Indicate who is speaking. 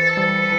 Speaker 1: Música